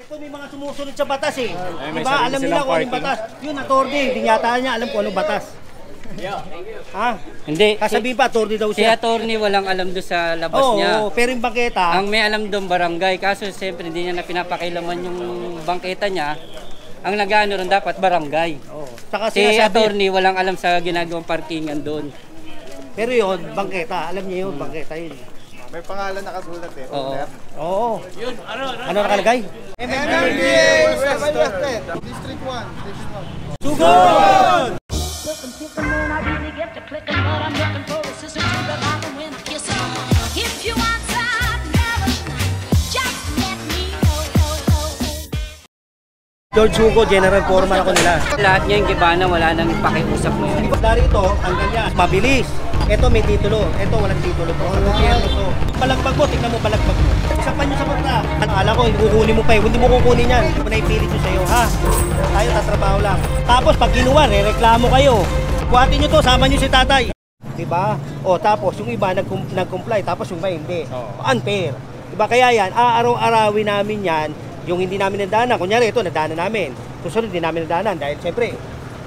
Ito may mga sumusunod sa batas eh. may diba? Alam nila kung anong batas. Yun, attorney. Hindi yata niya alam kung anong batas. Ha? Hindi. Kasabi pa, attorney daw Si siya. attorney walang alam doon sa labas Oo, niya. oo, pero yung bangketa, Ang may alam doon barangay. Kaso siyempre hindi niya na pinapakailaman yung bangketa niya. Ang nag-ano ron dapat barangay. oh, saka Si sinasabi, attorney walang alam sa ginagawang parkingan doon. pero yun, bangketa. Alam niyo yun, bangketa yun. May pangalan nakasulat eh. Oo. Oo. Yun, ano, ano nakalagay? MMDA Western District 1. District 1. Sugod! Looking, picking when I really get to clicking, but I'm looking for George Hugo, General Foreman ako nila. Lahat niya yung gibana wala nang pakiusap mo yun. Dari ito, tanggal niya. Mabilis. Ito may titulo. Ito walang titulo. Ito sa gobyerno to. Mo, tingnan mo palagbag mo. Isa pa nyo sa pagka. Akala ko, kukunin mo pa eh. Hindi mo kukunin yan. Hindi mo na ipilit yun sa'yo, ha? Tayo, tatrabaho lang. Tapos, pag ginawa, reklamo kayo. Buhatin nyo to, sama nyo si tatay. Diba? O, tapos, yung iba nag- nag-comply, tapos yung iba hindi. Unfair. Diba? Kaya yan, aaraw-arawin namin yan, yung hindi namin nadaanan. Kunyari, ito, nadaanan namin. Susunod, hindi namin nadaanan. Dahil, siyempre,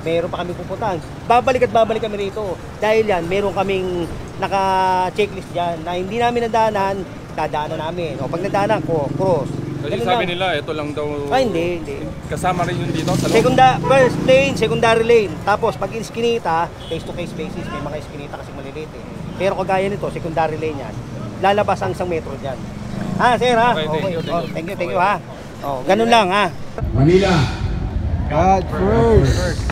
meron pa kami pupuntahan. Babalik at babalik kami rito. Dahil yan, meron kaming naka-checklist dyan na hindi namin nadaanan, dadaanan namin. O pag nadaanan ko, cross. Kasi Ganun sabi lang. nila, ito lang daw. Ay, hindi, hindi. Kasama rin yun dito sa loob. Segunda, first lane, secondary lane. Tapos pag iskinita, face-to-face basis, may mga iskinita kasi maliliit eh. Pero kagaya nito, secondary lane yan. Lalabas ang isang metro dyan. Ha, sir ha? Okay, thank you, thank Oh, you. thank you, thank you ha. Oh, ganun lang ha. Manila. God first.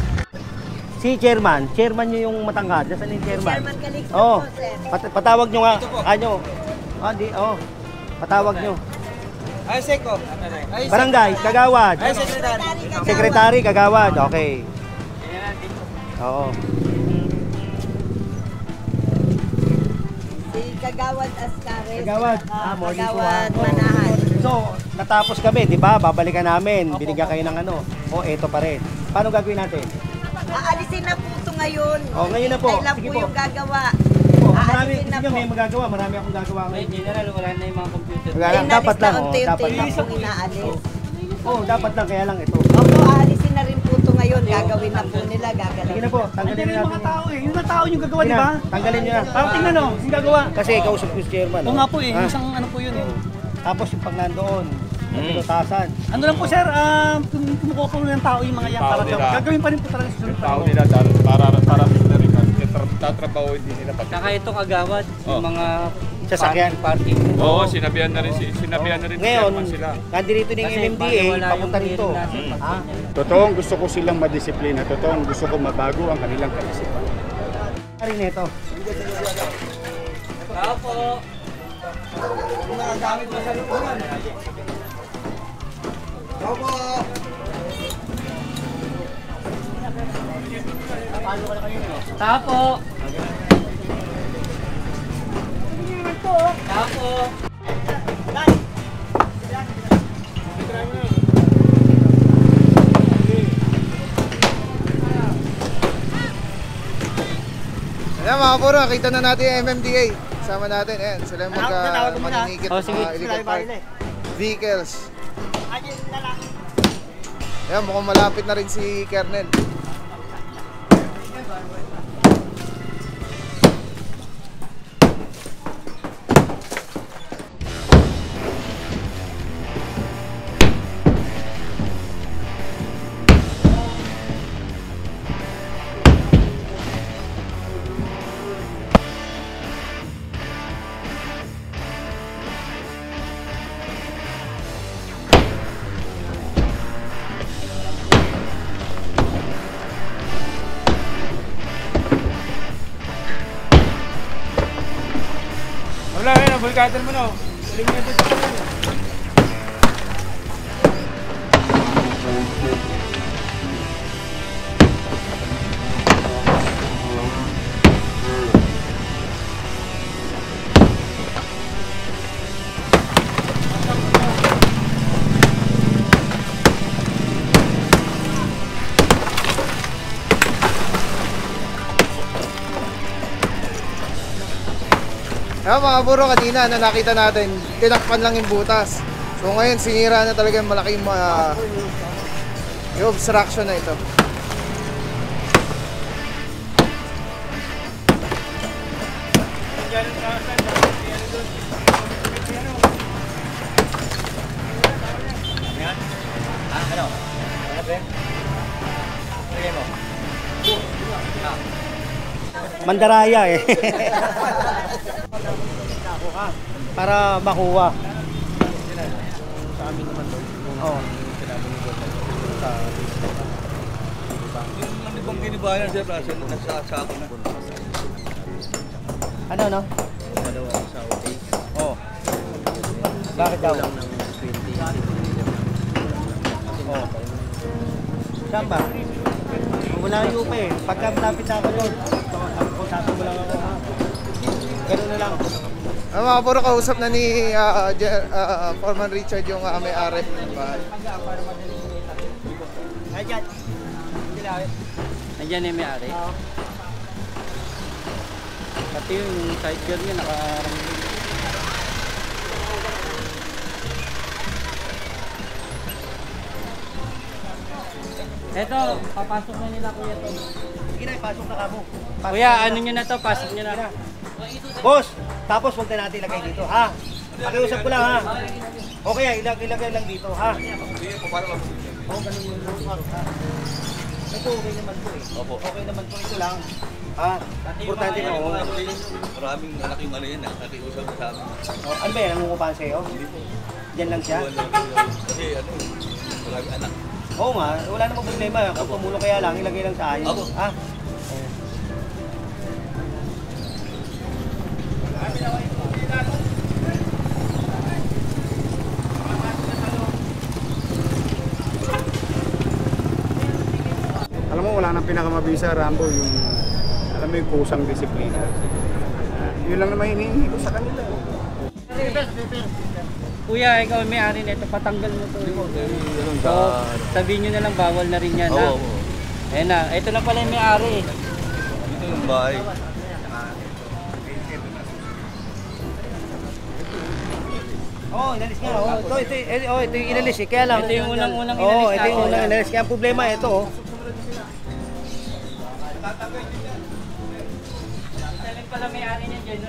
Si chairman, chairman nyo yung matangkad. Nasaan yung chairman? Chairman Calixto po, sir. Pat- patawag nyo nga. Ano? Ah, di, oh. Patawag nyo. Ay, Seko. Ay, Barangay, kagawad. Secretary. Secretary, kagawad. Okay. Oo. Si Kagawad Ascares. Kagawad. Ah, Ah, Kagawad ah. Manahan. So, natapos kami, di ba? Babalikan namin. Binigyan kayo ng ano. O, eto pa rin. Paano gagawin natin? Aalisin na po ito ngayon. Oh, ngayon na po. Hintay lang Sige po po. yung gagawa. O, marami, Aalisin na sige, po. may magagawa. Marami akong gagawa May ngayon. general wala na yung mga computer. Wala lang. Inalis Dapat na lang. Oh, unti-unti dapat lang lang. po inaalis. Oh, dapat lang. Kaya lang ito. Opo, aalisin na rin po ito ngayon. Gagawin na po nila. Sige Gagalawin. na po. Tanggalin na natin. tao eh. Yung mga tao yung gagawa, di na, ba? Tanggalin nyo na. Parang tingnan no, yung gagawa. Kasi ikaw sa si chairman. Oo nga po eh, Ha? isang Tapos yung pag nandoon, yung pinutasan. Ano lang po sir, um, kum- kumukuha po ng tao yung mga yan para nila. gagawin pa rin po talaga sa Yung tao nila dahil para para na rin tatrabaho din nila pag. Saka ito kagawad, yung Oh. mga Sasakyan. parking. Oo, sinabihan na rin si sinabihan na rin si Ngayon, sila. nandito Kasi MMDA, yung papunta rito. pag Ha? Totoong gusto ko silang madisiplina. Totoong gusto ko mabago ang kanilang kaisipan. Ano rin ito? Tao po. Tao po. Tao po. Ayan mga puro, nakita na natin yung MMDA. Kasama natin, ayan. Sila yung mo na. maninigit Oh, ng sige. mga illegal park eh. vehicles. Ayan, mukhang malapit na rin si Kernel. Bulkatin mo Ayan mga puro, kanina na nakita natin, tinakpan lang yung butas. So ngayon, sinira na talaga yung malaking uh, yung obstruction na ito. Ah. Mandaraya eh. Para makuha. Sa amin naman to. Oo. Ano ginibayan sir? Kasi nasa sa ako na. Ano no? Oo. Bakit daw? Oo. Saan ba? Wala yung pa eh. Pagka malapit na ako doon, kausapin mo lang ako. Ganun na lang. Ang mga puro kausap na ni Jer- ah, Foreman Richard yung uh, may-ari ng bahay. Ay, dyan. Sila. Nandiyan yung may-ari. Pati yung side girl niya nakaramdam. Eto, papasok na nila kuya to. Sige na, pasok na kamo. Kuya, ano nyo na to? Pasok nyo na. Boss, tapos huwag na natin ilagay dito, ha? Pakiusap ko lang, ha? Okay, ilag ilagay lang dito, ha? Oo, ganun yung boss, ha? Ito, okay naman po eh. Opo. Okay naman po ito lang. Ha? Importante na, oh. Maraming malaking ano yan ah. Nakiusap sa amin. Oh, Ano ba yan, nangungupahan sa'yo? Diyan lang siya? Kasi ano, maraming anak. Oo nga, wala namang problema. Kung tumulo kaya lang, ilagay lang sa ayos. Opo. Ha? Alam mo, wala nang pinakamabisa, Rambo, yung, alam mo yung kusang disiplina. Ah, yun lang naman hinihingi ko sa kanila. Kuya, ikaw ang may-ari nito. Patanggal mo to. So, sabihin nyo na lang, bawal na rin yan. Oo, oo. Ayan na, ito na pala yung may-ari. Dito yung bahay. Oh, inalis nga. Oh, ito, ito, ito, oh, ito yung inalis eh. Kaya lang. Ito yung unang-unang inalis ito yung unang inalis. Kaya ang problema ito, oh. Pala may-ari niya dyan.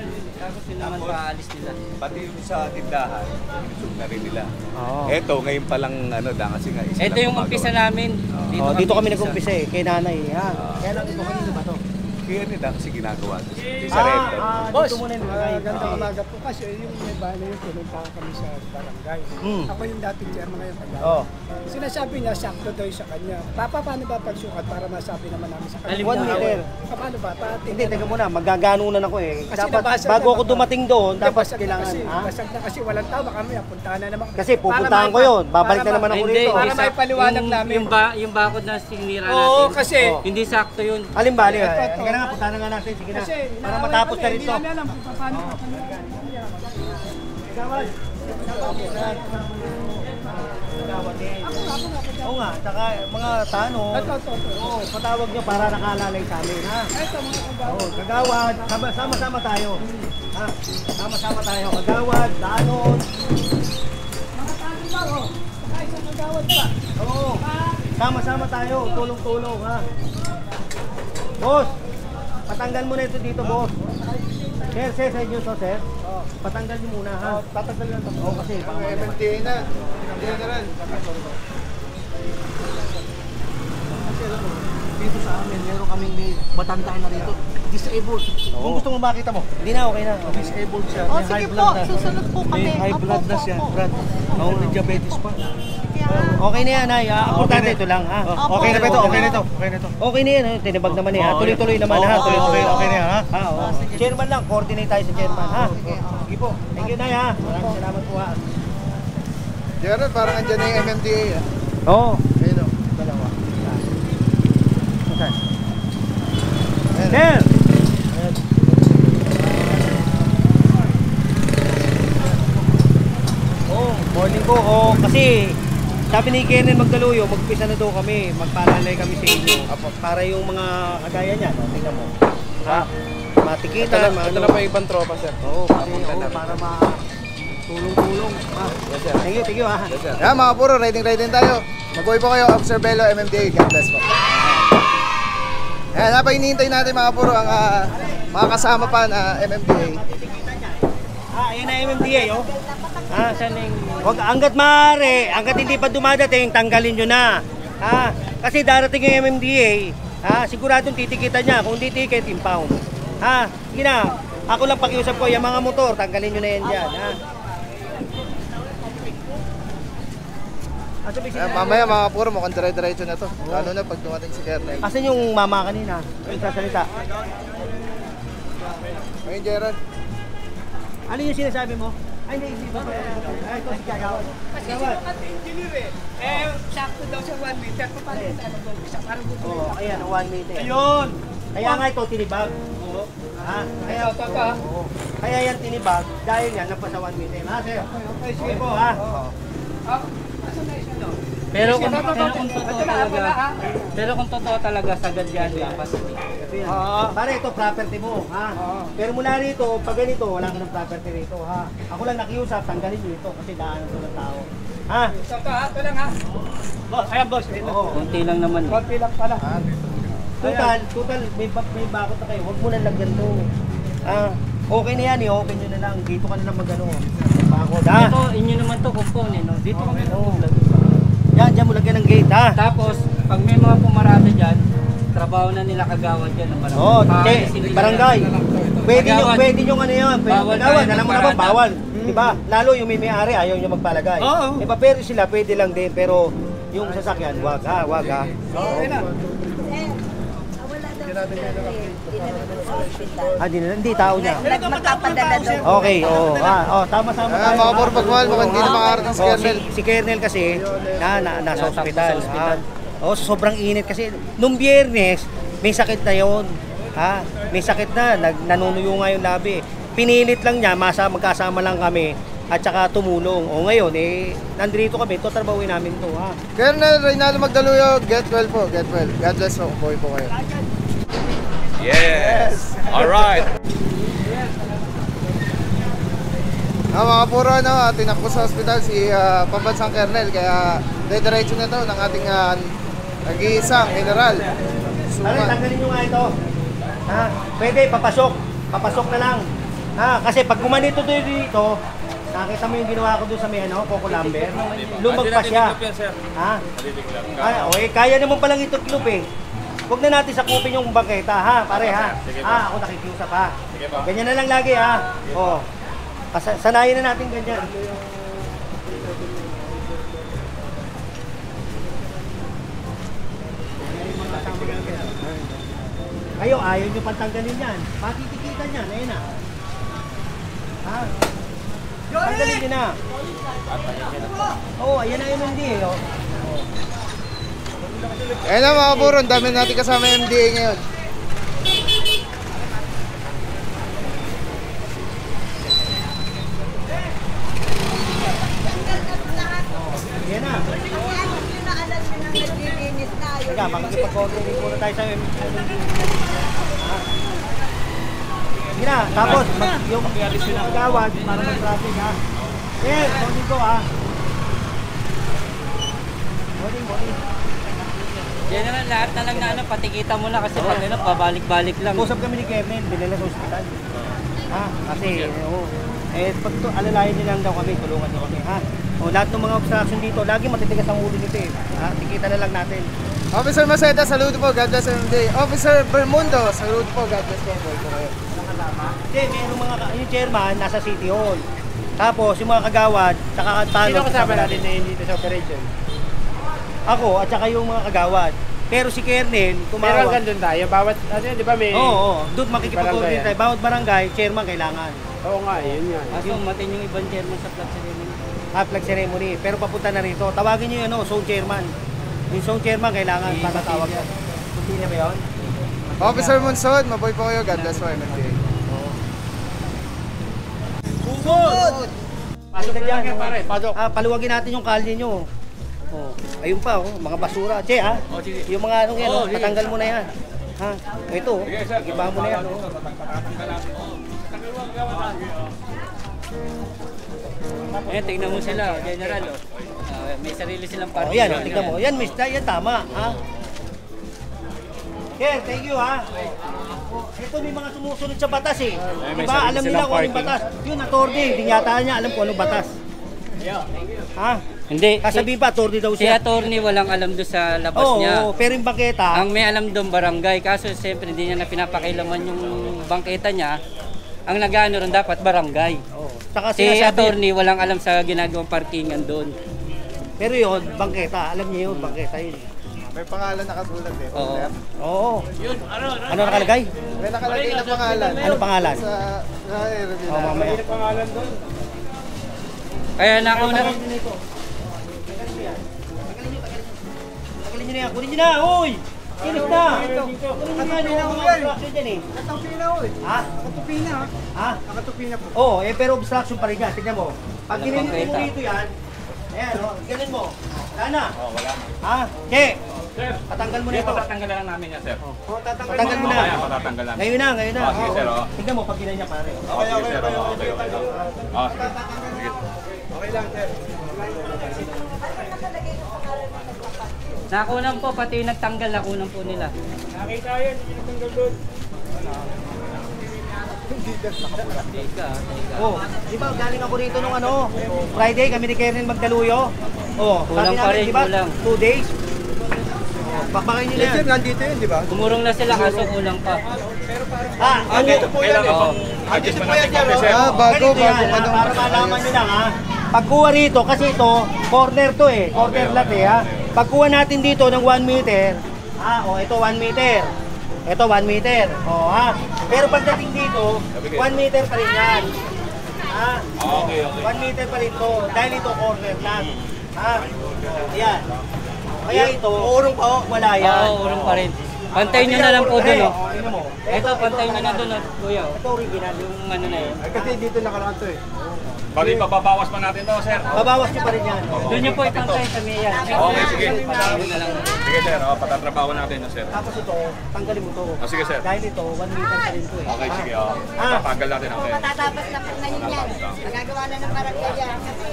Tapos yun naman paalis nila. Pati yung sa tindahan, inusog na rin nila. Oo. Eto, ngayon pa lang ano, da, kasi nga isa Ito lang yung gumagawa. umpisa namin. Oh, dito kami umpisa. nag-umpisa eh, kay nanay, ha? Kaya lang ito, kanino ba to? Kaya nila kasi ginagawa. Isa Ah, rento. ah, Boss, dito muna yung ah, mga gandang umaga po kasi yung may bahay na yun, pinunta ko kami sa barangay. Hmm. Ako yung dating chairman ngayon kagawad. Oh. Sinasabi niya, sakto daw yung sa kanya. Papa, paano ba pagsukat para masabi naman namin sa kanya? One meter. Ah, paano ba? Pati, Hindi, teka muna, magaganunan ako eh. Kasi Dapat, bago na ako dumating doon, Hindi, dapat kailangan, kasi, ha? Basag na kasi walang tao, baka may puntahan na naman. Kasi pupuntahan ko yun. Babalik na naman ma- ako Hindi, rito. Para may paliwanag namin. Yung, ba, yung bakod na sinira natin. Oo, kasi Hindi sakto yun. Alin ba, alin? Na nga, punta na nga natin. Sige na. Kasi Para matapos na rin Hindi to. namin alam kung paano. Gawad. Oo nga, saka mga tanong. Oo, patawag nyo para nakalalay sa amin, ha? Ito, mga kagawad. Oo, kagawad, sama- sama-sama tayo. Ha? Sama-sama tayo. Kagawad, danon. Mga tanong ba, oh? Baka isang kagawad pa. Oo. Sama-sama tayo, tulong-tulong, ha? Boss, patanggal mo na ito dito, boss. Sir, sir, sa inyo to, sir. Patanggal nyo muna, ha? Tatanggal lang ito. Oo, kasi baka mamaya- MMDA na. General. Kasi alam mo, dito sa amin, meron kaming may matanda na rito. Disabled. Kung gusto mo makita mo, Hindi na, okay na. Okay. disabled siya. Oh, may sige high po, blood na. susunod po kami. May high Opo, blood na opo, siya, opo. Brad. Oo, may diabetes pa. Okay na yan, ay. Ah, Importante ito lang, ha? Opo. Okay na ba ito? Okay na ito? Okay na ito. Okay na yan, ha? tinibag naman eh. ha? Tuloy-tuloy naman, ha? okay, Tuloy-tuloy. okay, okay na yan, ha? Ha, oo. Chairman lang, coordinate tayo sa chairman, ha? Sige po. Thank you, Nay, ha? Maraming salamat po, ha? General, parang andyan na yung MMDA. ah. Oo. Ayun o, dalawa. Sir! Oh, morning ko. Oh, kasi sabi ni Kenan Magdaluyo, magpisa na daw kami, magpalalay kami sa inyo. Para yung mga kagaya niya, no? tingnan mo. Ha? Matikitan, Ito na, ito na pa ibang tropa, sir. Oo, kasi, oo, para ma Tulong-tulong. Ah, thank you, thank you ha. Yan mga puro, riding riding tayo. Mabuhay po kayo, Officer Bello, MMDA. God bless po. Yan, habang hinihintay natin mga puro ang ah, mga kasama pa na MMDA. Ah, ayan na MMDA, oh. Ah, Saan yung Wag hangga't maaari, hangga't hindi pa dumadating, tanggalin nyo na. Ha? Kasi darating yung MMDA, ha? Siguradong titikitan niya. Kung hindi ticket, impound. Ha? Sige na. Ako lang pakiusap ko, yung mga motor, tanggalin nyo na yan dyan. Ha? Ah, Yan, mamaya mga puro, mukhang dire-diretso na to. Lalo na pag dumating si Kernel. Asan yung mama kanina? Yung sasalita. Ngayon, Gerald. Ano yung sinasabi mo? Ay, hindi, hindi ba? Ay, ito si Kagawad. Kagawad. Eh, sakto daw sa 1 meter. Papalit ano daw. Isa parang gusto. Oo, oh, ayan, one meter. Ayun! Kaya nga ito, tinibag. Oo. Ha? Kaya, Ito? Oo. Kaya yan tinibag dahil yan nagpasa one meter. Ha, sir? Okay, Okay po, ha? Ah, asan na isa no? Pero kung, totoo talaga, pero kung totoo talaga sagad yan dapat. Oo. Pare, ito property mo, ha? Pero mula rito, pag ganito, wala ka ng property rito, ha? Ako lang nakiusap, tanggalin nyo ito kasi daanan ko ng tao. Ha? Ito, ito, ha? Ito lang, ha? Boss, ayan, boss. Oo. Kunti lang naman. eh. Konti lang pala. Total, total, may, may bakot na kayo. Huwag mo na lagyan to. Ah, okay na yan eh. Okay nyo na lang. Dito ka na lang magano. Bakot, ha? Ito, inyo naman to kumpon eh, no? Dito kami Oo. Yan, dyan mo lagyan ng gate, ha? Tapos, pag may mga pumarada dyan, trabaho na nila kagawad dyan ng barangay. Oo, oh, nila. barangay. Pwede nyo, Kagawad. pwede nyo ano yun. Pwede, Bawal tayo alam mo naman, bawal. Diba? Lalo yung may may-ari, ayaw nyo magpalagay. Oo. Diba, pero sila, pwede lang din. Pero yung sasakyan, wag ha, wag ha. Okay na. Eh, ah, wala daw si Kernel. Dinala daw sa Ah, di, hindi tao niya. Nag- Magpapadala daw. Okay, oo. ah, oh, tama-sama Ah, mga puro pagmahal, mukhang hindi na makakarating si Oh, Kernel. si, si Kernel kasi na, na nasa ospital. Ha? Oh, sobrang init kasi nung biyernes may sakit na 'yon. Ha? May sakit na, nag nanunuyo nga yung labi. Pinilit lang niya, masa magkasama lang kami at saka tumulong. O ngayon eh nandito kami, to trabawin namin to, ha. Kernel Reynaldo Magdaluyo, get well po, get well. God bless po, buhay po kayo. Yes! Alright! Ah, mga puro ano, ah, tinakbo sa ospital si ah, Pambansang Kernel kaya diretso na to ng ating uh, nag-iisang general. Ano, Suman. tanggalin nyo nga ito. Ha? Pwede, papasok. Papasok na lang. Ha? Kasi pag gumanito doon dito, nakita mo yung ginawa ko doon sa may ano, Coco Lambert. Lumagpas siya. Ha? Ay, okay, kaya naman palang ituklop eh. Huwag na natin sakupin yung bangketa, ha? Pare, ha? Ha, ako nakikiusap, ha? Ganyan na lang lagi, ha? Oo. Kas- Sanayin na natin ganyan. Kayo, ayaw nyo pantanggalin yan. Matitikitan yan, ayun na. Ha? Tanggalin nyo na. Oo, oh, ayan na yun hindi eh. Oh. Ayun na mga puro, ang dami natin kasama yung MDA ngayon. Teka, makikipag-coordinate muna tayo sa Sige na, tapos mag, yung magawad para mag-traffic ha. Eh, morning ko ha. Morning, morning. General, lahat na lang na ano, patikita mo na kasi pag ano, pabalik-balik lang. Usap kami ni Kevin, binila sa ospital. Ha? Kasi, oo. Eh, pag to, alalayan niyo lang daw kami, tulungan niyo kami, ha? O, lahat ng mga obstruction dito, lagi matitigas ang ulo nito eh. Ha? Tikita na lang natin. Officer Maceta, saludo po, God bless MDA. Officer Bermundo, saludo po, God bless po. Hindi, merong mga, ka- yung chairman, nasa City Hall. Tapos, yung mga kagawad, tsaka tanong. kasama natin na dito sa operation? Ako, at saka yung mga kagawad. Pero si Kernel, tumawag. doon tayo, bawat, ano yun, di ba may... Oo, oo. Doon makikipag-coordinate tayo. Bawat barangay, chairman kailangan. Oo nga, yun yan. Kaso matin yung ibang chairman sa flag ceremony. Ah, flag ceremony. Pero papunta na rito. Tawagin niyo yung ano, zone chairman. Yung zone chairman kailangan patatawag yan. Kunti na ba yun? Officer Monsod, mabuhay po kayo, God bless po, MDA. Pasok na dyan. Pare, pasok. Ah, paluwagin natin yung kalye nyo. Oh, ayun pa, oh, mga basura. Che, ha? Yung mga anong yan, oh, patanggal mo na yan. Ha? Ito, oh, igiba mo na yan. Oh. Ayan, tingnan mo sila, General. Oh. Ah, may sarili silang Oh, party. yan, oh, tingnan mo. Yan, mister, yan tama, ha? Sir, thank you, ha? Oh, Ito may mga sumusunod sa batas eh. Diba? Alam nila kung anong batas. Yun, attorney, hindi yata niya alam kung anong batas. Ha? Hindi, Kasabihin pa, attorney daw si siya. attorney walang alam doon sa labas Oo, niya. oo, pero yung bangketa, Ang may alam doon barangay, kaso siyempre hindi niya na pinapakailaman yung bangketa niya. Ang nag-ano ron dapat barangay. oh, saka Si sinasabi, attorney walang alam sa ginagawang parkingan doon. pero yun, bangketa, alam niyo yun, bangketa yun. May pangalan nakasulat eh. Oo. Sir. Oo. Ano nakalagay? May nakalagay na pangalan. Ano pangalan? Sa, sa review Oh, mamaya. Kaya nauna, Ito. Tagalin niyo yan. Tagalin niyo na yan. Kunin niyo na, uy! Kinis na! Kunin niyo na obstruction dyan eh. Nakatupina ko eh. Ha? Nakatupina ha. Ha? Nakatupina po. Oo, eh pero obstruction pa rin yan. Tignan mo. Pag ginilit mo dito yan, ayan o, ganun mo. Wala na. Oh, wala na. Ha? Ke, Sir, patanggal mo na ito. patatanggalan lang namin yan, sir. Patanggal mo na. Mamaya patatanggalan. Ngayon na, ngayon na. Oh, sige, sir, oh. Tignan mo, pag ginanya pare. Oh, sige, sir. Oh, okay, okay lang. Oh, sige. Sige. nakunan po, pati yung nagtanggal, nakunan po nila. Teka, teka. Oh, di ba galing ako rito nung ano, Friday kami ni Kernel Magdaluyo. Oh, Kulang pa rin, di ba? kulang. Two days. Oh, Bakbakain nyo na yan. nandito yun, di ba? Kumurong na sila, kaso kulang pa. Ah, Okay, ano? kailangan Oo. po. Adjust pa natin sir. Ah, bago, yan, bago ano. para malaman nyo lang ha. Pagkuha rito, kasi ito, corner to eh, corner lot eh ha. Pagkuha natin dito ng 1 meter, ha, o ito 1 meter. Ito 1 meter, o ha. Pero pagdating dito, 1 meter pa rin yan. Ha? Okay, okay. 1 meter pa rin to, dahil ito corner lot. Ha? Ayan. Kaya ito, urong pa, wala yan. Oo, urong pa rin. Pantayin nyo na lang po doon, oh. Ito, pantayin nyo na doon, oh, kuya. oh. Ito original. Yung ano na yun. Kasi dito nakaraan to eh. Bali, pababawas pa natin to, sir. Babawas nyo pa rin yan. Doon nyo po ipantay sa Mia. Okay, sige. Yun na lang. Sige, sir. Oh, patatrabaho natin, no, sir. Tapos ito, tanggalin mo to. Oh, sige, sir. Dahil ito, 1 meter pa rin to eh. Okay, sige. Oh. Ah. Tatanggal natin, okay. Matatapos na po ngayon yan. Magagawa na ng barangay yan. Kasi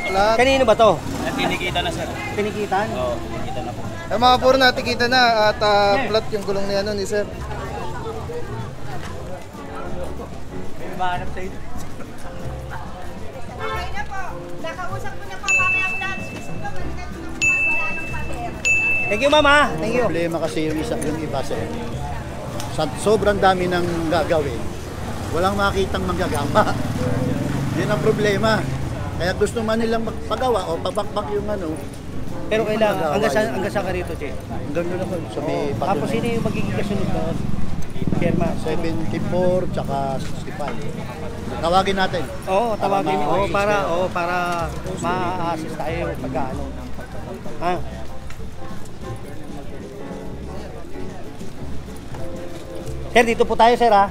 Naplat. Kanino ba to? Tinikita na sir. Tinikitan? Oo, tinikita na po. Eh mga puro natin kita na at ah, flat yung gulong ni ano ni sir. Mahanap sa'yo. okay na po. Nakausap ko na po mamaya ko lang. Gusto ko ko ng pader. Thank you, mama. Thank you. Problema kasi yung isa, yung iba sir. Sa sobrang dami ng gagawin, walang makitang manggagamba. Yun ang problema. Kaya gusto man nilang magpagawa o pabakbak yung ano, Pero kailangan, hanggang saan, hanggang saan ka rito, Che? hanggang doon ako sa may Oo. Tapos sino yung magiging kasunod na chairman? 74 tsaka 65. Tawagin natin. Oo, tawagin mo. Oo, ma-assist para, oo, para ma-assist tayo pag ano. Ha? Sir, dito po tayo, sir, ha?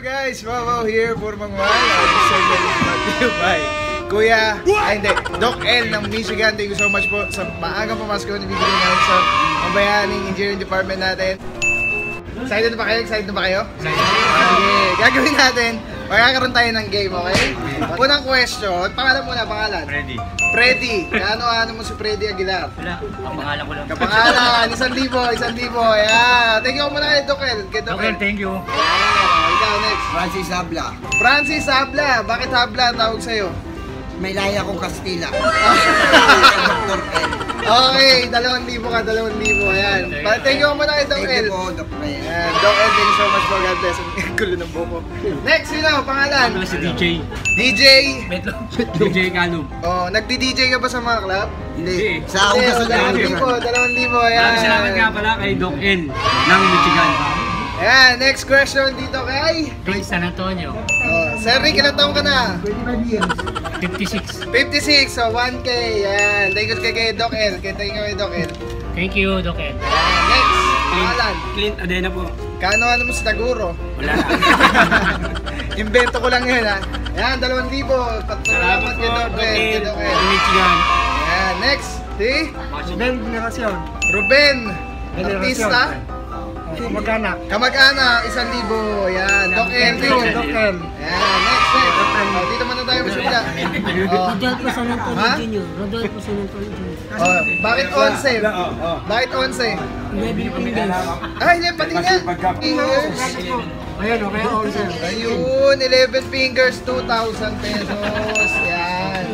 Hello guys, Wow here for Mangwal. Ang segment is by Kuya, ay hindi, Doc L ng Michigan. Thank you so much po sa maagang pamasko na bibigyan namin sa mabayaning engineering department natin. Excited na ba kayo? Excited na ba kayo? Ah, Sige, gagawin natin. Magkakaroon tayo ng game, okay? Unang question, pangalan muna, pangalan. Ready. Freddy. Ano ano mo si Freddy Aguilar? Wala, ang pangalan ko lang. Kapangalan, isang libo, isang libo. Ayan. Thank you muna kay Doc L. Kay thank you. Ayan. Ikaw next. Francis Habla. Francis Habla. Bakit Habla ang tawag sa'yo? May laya kong Kastila. Dr. L. Okay, dalawang libo ka, dalawang libo. Ayan. Pa- Thank you muna kay Doc Thank L. you po, Dr. L. Ayan. L, thank you so much po. God bless. Ang gulo ng buko. Next, sino? Pangalan? si DJ. DJ. Metro. DJ Galum. Oh, nagdi-DJ ka ba sa mga club? Hindi. Sa ako na sa dalawang libo, dalawang libo. Ayan. pala kay Doc N ng Michigan. Ayan, next question dito kay... Kay San Antonio. Oh, Sir Rick, ilang taong ka na? 56. 56, so 1K. Yan. Thank you kay, kay Doc L. Kay, thank you kay Doc L. Thank you, Doc. Yan. Next. Pangalan. Clint Adena po. Kano ano mo sa Taguro? Wala Invento ko lang yun ha. Yan, 2,000. Patulamat kay Doc El. Kay Doc El. Michigan. Yan, next. Si Ruben Generacion. Ruben. Artista. Kamag-anak. Kamag-anak, 1,000. Yan, Doc yun. Doc. Yan, next, next. Oh, dito muna tayo masyadya. Oh. Rodolfo San Antonio? Jr. Rodolfo San Antonio Jr. Oh, bakit 11? Bakit 11? Eleven fingers. Ay, hindi, pati nga. Fingers. Ayan, okay, all sir. Ayun, 11 fingers, 2,000 pesos. Yan.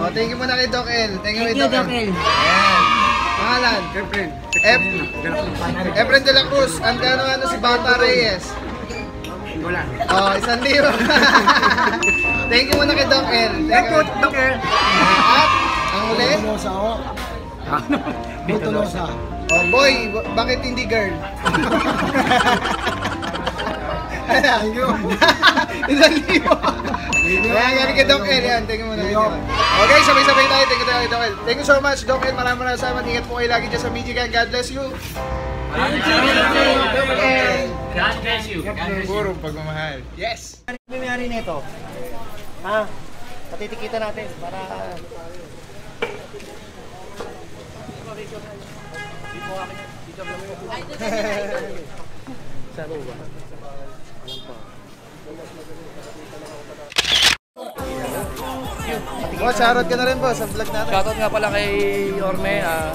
Oh, thank you muna kay Doc El. Thank you Doc Doc El. Pangalan? Efren. F. Efren de la Cruz. Ang ano ano si Bata Reyes. Wala. Oh, isang libo. thank you muna kay Doc El. Thank you. Doc El. At, ang uli? Tolosa ako. Ano? Boy Tolosa. Oh, boy, bakit hindi girl? Ayun. Isang libo. Kaya nga kay Doc El yan. Thank you muna. Okay, sabay-sabay tayo. Thank you tayo Doc El. Thank you so much, Doc El. Maraming maraming salamat. Ingat po kayo lagi dyan sa Michigan. God bless you. God bless you. Puro pagmamahal. Yes. Ano yung may-ari nito? Ha? Patitikita natin para... Boss, shoutout ka na rin boss sa vlog natin. Shoutout nga pala kay Yorme. ah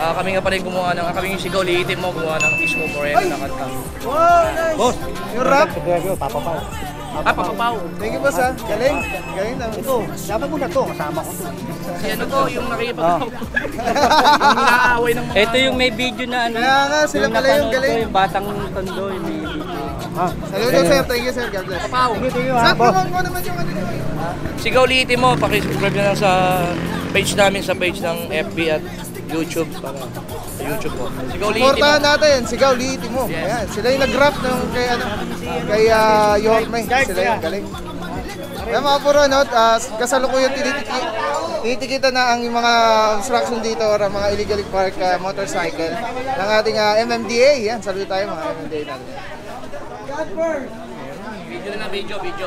ah, kami nga pala yung gumawa ng, kami yung sigaw liitin mo, gumawa ng Ismo Moreno na kanta. Wow, nice. Boss! Yung rap. Papapaw. Ah, papapaw. Thank you boss ha. Galing. Galing na. Ito, dapat mo na to. Kasama ko to. Si ano to, yung nakikipag yung inaaway ng mga... Ito yung may video na ano. Kaya nga, sila pala yung galing. Yung batang tondo. Yung may video. Saludos sir. Thank you sir. God bless. Papaw. Thank you, Sir, ha, boss. promote mo naman yung ano nyo. Sigaw liitin mo, pakisubscribe na lang sa page namin, sa page ng FB at YouTube. Para sa YouTube po. Sigaw liitin mo. Portahan natin, sigaw, liitin mo. Ayan, sila yung nag-rap ng kay ano, kay uh, Yorme. Sila yung galing. Kaya mga puro, no, uh, kasalukuyang tinitiki, tinitikita na ang mga obstruction dito or mga illegally park uh, motorcycle ng ating uh, MMDA. Yan, saludo tayo mga MMDA natin. Video na, video, video.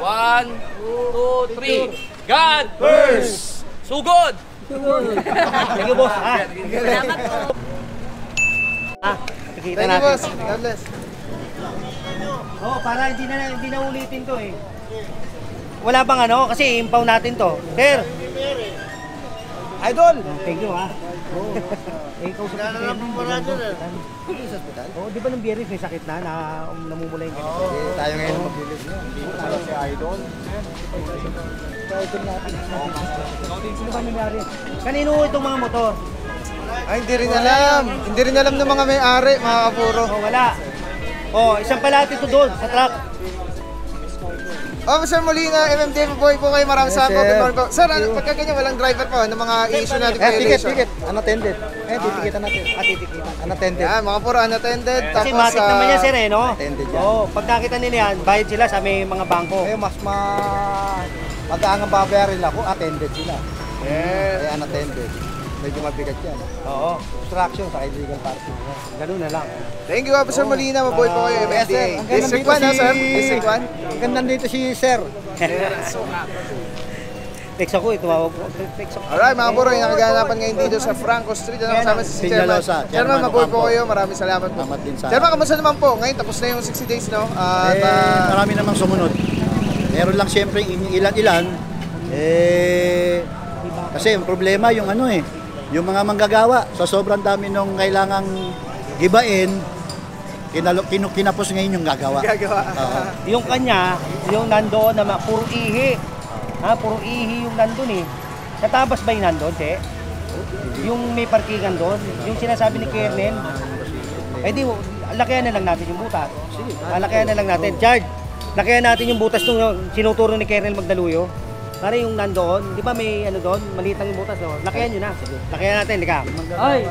One, two, three. God first! Sugod! Thank you, boss. Ha? Ha? Pakita Thank you natin. boss, God bless. Oo, para hindi na hindi na ulitin to eh. Wala bang ano? Kasi impound natin to. Sir! Idol! Thank you ha. eh, kausap ko si Kevin. Sa ospital? Oo, di ba nung biyernes may sakit na, na um, namumula yung ganito? Eh, tayo ngayon magbibig niya. si Idol. Idol natin. Sino ba nangyari? Kanino itong mga motor? Ay, hindi rin alam. Hindi rin alam ng mga may-ari, mga kapuro. Oh, wala. Oh, isang palati to doon sa truck. Oh, Sir Molina, MMDA boy po kayo. Maraming salamat po. Good morning po. Sir, ano, pagka ganyan, walang driver po ng mga issue natin Eh, ticket, ticket. Unattended. Eh, titikitan natin. At titikitan. Unattended. Yan, mga puro unattended. Kasi Tapos, matik naman ah, yan sir eh, no? attended yan. Oo, pag nakita nila yan, bayad sila sa may mga bangko. Eh, mas ma... Pag-aangang babayarin ako, attended sila. Yes. Eh, unattended. Medyo mabigat yan. Oo, Obstruction sa illegal parking. ganun na lang. Thank you, Officer Molina. Mabuhay po kayo, Yes, sir. MMDA. Ang ganda District dito 1, ha, si- sir? District 1. Ang ganda dito si Sir. Text ako, eh, tumawag ko. Text ako. Alright, mga puro, yung nakaganapan ngayon dito sa Franco Street. Ano kasama si Chairman? Chairman, mabuhay po kayo. Maraming salamat po. Salamat din sa... Chairman, kamusta naman po? Ngayon, tapos na yung 60 days, no? At, eh, ah, marami namang sumunod. Meron lang siyempre ilan-ilan. Eh, kasi yung problema yung ano eh, yung mga manggagawa. Sa sobrang dami nung kailangang gibain, kinalo, kinu, kinapos ngayon yung gagawa. gagawa. Oo. Yung kanya, yung nandoon na ma- puro ihi. Ha, puro ihi yung nandun eh. Natabas ba yung nandun, te? Yung may parkingan doon, yung sinasabi ni Kernel. Eh di, lakihan na lang natin yung butas. Ah, lakihan na lang natin. Chard, lakihan natin yung butas nung sinuturo ni Kernel Magdaluyo. Para yung nandoon, di ba may ano doon, maliit yung butas doon. Lakihan nyo na. Lakihan natin, di ka? Ay!